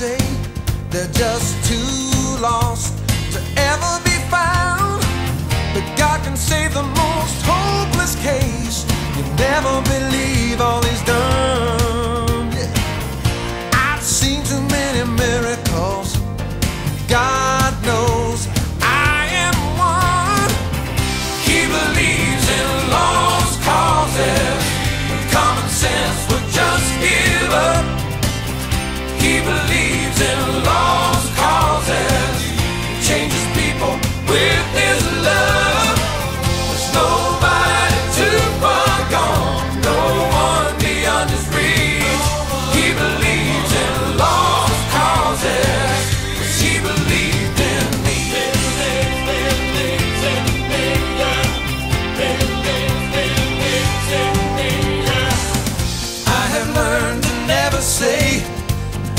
say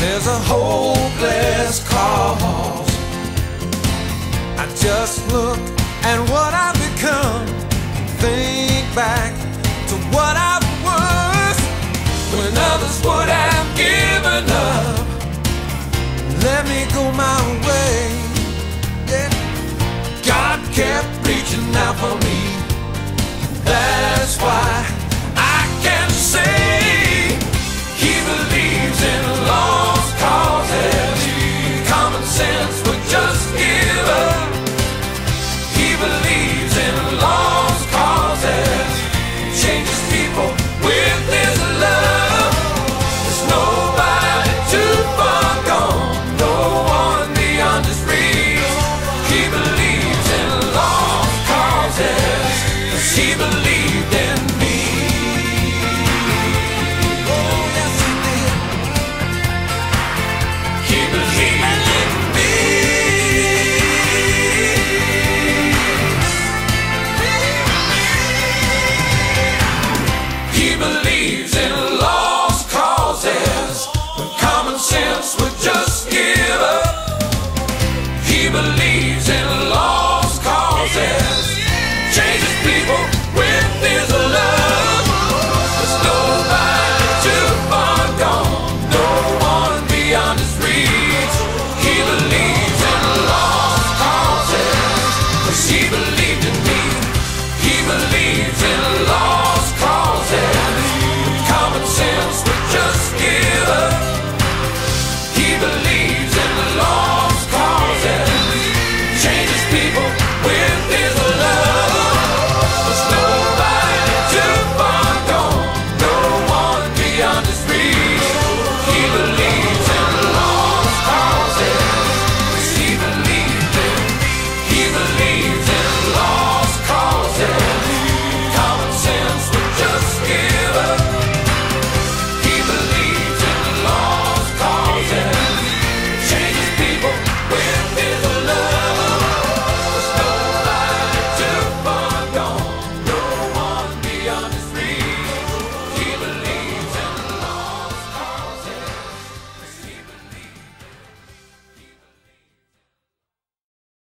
There's a hopeless cause. I just look at what I've become think back to what I was when others would have given up. Let me go my way. Reach. He